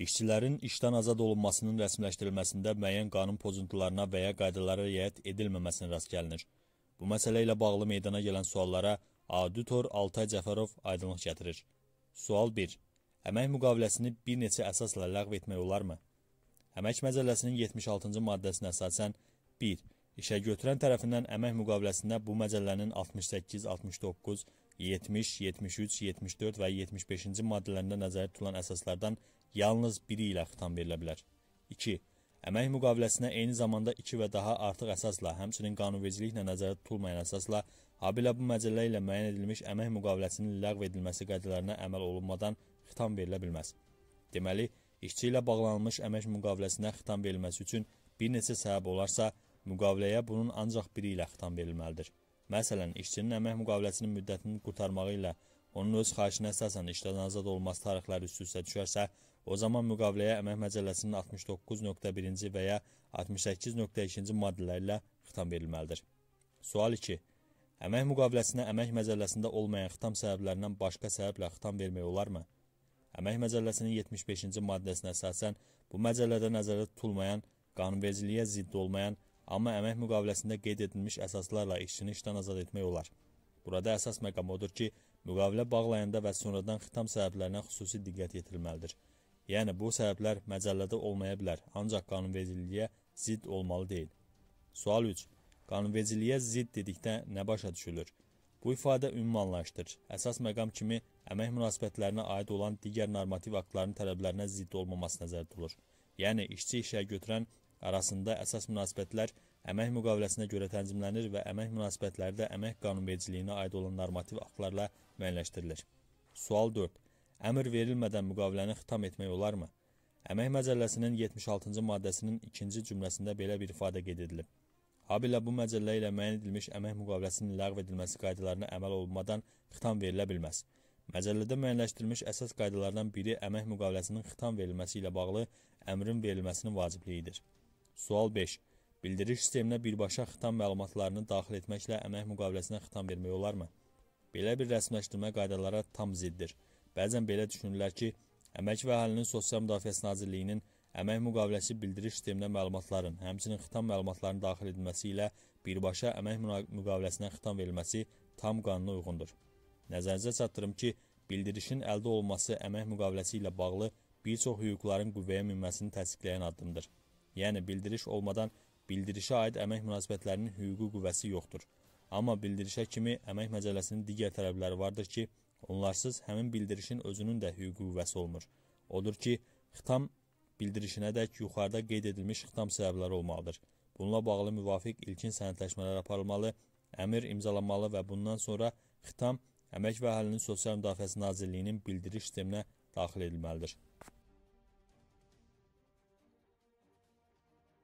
İşçilərin işdən azad olunmasının rəsmiləşdirilməsində müəyyən qanun pozuntularına və ya qaydalara riayət edilməməsinə rast gəlinir. Bu məsələ ilə bağlı meydana gələn suallara auditor Altay Cəfərov aydınlıq gətirir. Sual 1. Əmək müqaviləsini bir neçə əsasla ləğv etmək olarmı? Əmək Məcəlləsinin 76-cı maddəsinə əsasən 1. İşə götürən tərəfindən əmək müqaviləsində bu məcəllənin 68, 69, 70, 73, 74 və 75-ci maddələrində nəzərdə tutulan əsaslardan yalnız biri ilə xitam verilə bilər. 2. Əmək müqaviləsinə eyni zamanda 2 və daha artıq əsasla, həmçinin qanunvericiliklə nəzərdə tutulmayan əsasla, habelə bu məcəllə ilə müəyyən edilmiş əmək müqaviləsinin ləğv edilməsi qaydalarına əməl olunmadan xitam verilə bilməz. Deməli, işçi ilə bağlanılmış əmək müqaviləsinə xitam verilməsi üçün bir neçə səbəb olarsa, müqaviləyə bunun ancaq biri ilə xitam verilməlidir. Məsələn, işçinin əmək müqaviləsinin müddətini qurtarmağı ilə onun öz xahişinə əsasən işdən azad olması tarixləri üst-üstə düşərsə, o zaman müqaviləyə Əmək Məcəlləsinin 69.1-ci və ya 68.2-ci maddələri ilə xitam verilməlidir. Sual 2. Əmək müqaviləsinə Əmək Məcəlləsində olmayan xitam səbəblərindən başqa səbəblə xitam vermək olarmı? Əmək Məcəlləsinin 75-ci maddəsinə əsasən bu məcəllədə nəzərdə tutulmayan, qanunvericiliyə zidd olmayan amma əmək müqaviləsində qeyd edilmiş əsaslarla işçini işdən azad etmək olar. Burada əsas məqam odur ki, müqavilə bağlayanda və sonradan xitam səbəblərinə xüsusi diqqət yetirilməlidir. Yəni, bu səbəblər məcəllədə olmaya bilər, ancaq qanunvericiliyə zidd olmalı deyil. Sual 3. Qanunvericiliyə zidd dedikdə nə başa düşülür? Bu ifadə ümumi anlayışdır. Əsas məqam kimi əmək münasibətlərinə aid olan digər normativ aktların tələblərinə zidd olmaması nəzərdə tutulur. Yəni, işçi işə götürən arasında əsas münasibətlər əmək müqaviləsinə görə tənzimlənir və əmək münasibətləri də əmək qanunvericiliyinə aid olan normativ aktlarla müəyyənləşdirilir. Sual 4. Əmr verilmədən müqaviləni xitam etmək olarmı? Əmək Məcəlləsinin 76-cı maddəsinin ikinci cümləsində belə bir ifadə qeyd edilib. Habelə bu məcəllə ilə müəyyən edilmiş əmək müqaviləsinin ləğv edilməsi qaydalarına əməl olunmadan xitam verilə bilməz. Məcəllədə müəyyənləşdirilmiş əsas qaydalardan biri əmək müqaviləsinin xitam verilməsi ilə bağlı əmrin verilməsinin vacibliyidir. Sual 5. Bildiriş sisteminə birbaşa xitam məlumatlarını daxil etməklə əmək müqaviləsinə xitam vermək olarmı? Belə bir rəsmiləşdirmə qaydalara tam ziddir. Bəzən belə düşünürlər ki, Əmək və Əhalinin Sosial Müdafiəsi Nazirliyinin əmək müqaviləsi bildiriş sisteminə məlumatların, həmçinin xitam məlumatlarının daxil edilməsi ilə birbaşa əmək müqaviləsinə xitam verilməsi tam qanuna uyğundur. Nəzərinizə çatdırım ki, bildirişin əldə olunması əmək müqaviləsi ilə bağlı bir çox hüquqların qüvvəyə minməsini təsdiqləyən addımdır. Yəni bildiriş olmadan bildirişə aid əmək münasibətlərinin hüquqi qüvvəsi yoxdur. Amma bildirişə kimi əmək məcəlləsinin digər tələbləri vardır ki, onlarsız həmin bildirişin özünün də hüquqi qüvvəsi olmur. Odur ki, xitam bildirişinədək yuxarıda qeyd edilmiş xitam səbəbləri olmalıdır. Bununla bağlı müvafiq ilkin sənədləşmələr aparılmalı, əmr imzalanmalı və bundan sonra xitam Əmək və Əhalinin Sosial Müdafiəsi Nazirliyinin bildiriş sisteminə daxil edilməlidir.